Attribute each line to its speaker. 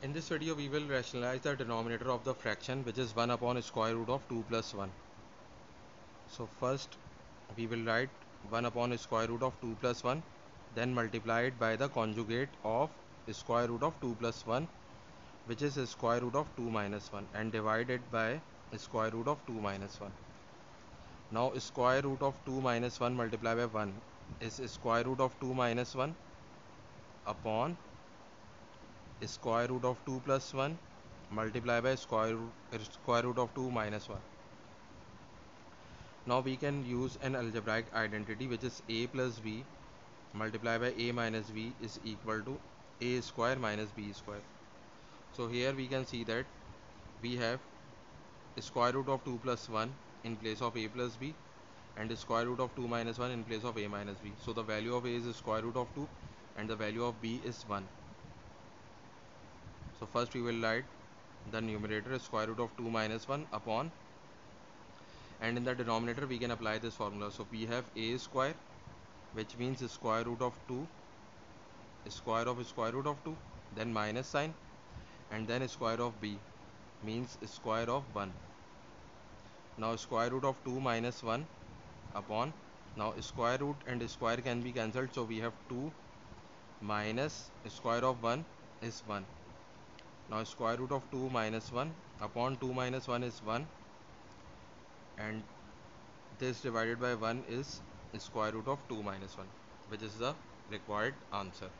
Speaker 1: In this video we will rationalize the denominator of the fraction which is 1 upon square root of 2 plus 1. So first we will write 1 upon square root of 2 plus 1 then multiply it by the conjugate of square root of 2 plus 1 which is square root of 2 minus 1 and divide it by square root of 2 minus 1. Now square root of 2 minus 1 multiplied by 1 is square root of 2 minus 1 upon square root of 2 plus 1 multiplied by square root, square root of 2 minus 1 now we can use an algebraic identity which is a plus b multiplied by a minus b is equal to a square minus b square. So here we can see that we have square root of 2 plus 1 in place of a plus b and square root of 2 minus 1 in place of a minus b. So the value of a is square root of 2 and the value of b is 1 so first we will write the numerator square root of 2 minus 1 upon and in the denominator we can apply this formula. So we have a square which means square root of 2 square of square root of 2 then minus sign and then square of b means square of 1 now square root of 2 minus 1 upon now square root and square can be cancelled. So we have 2 minus square of 1 is 1 now square root of 2 minus 1 upon 2 minus 1 is 1 and this divided by 1 is square root of 2 minus 1 which is the required answer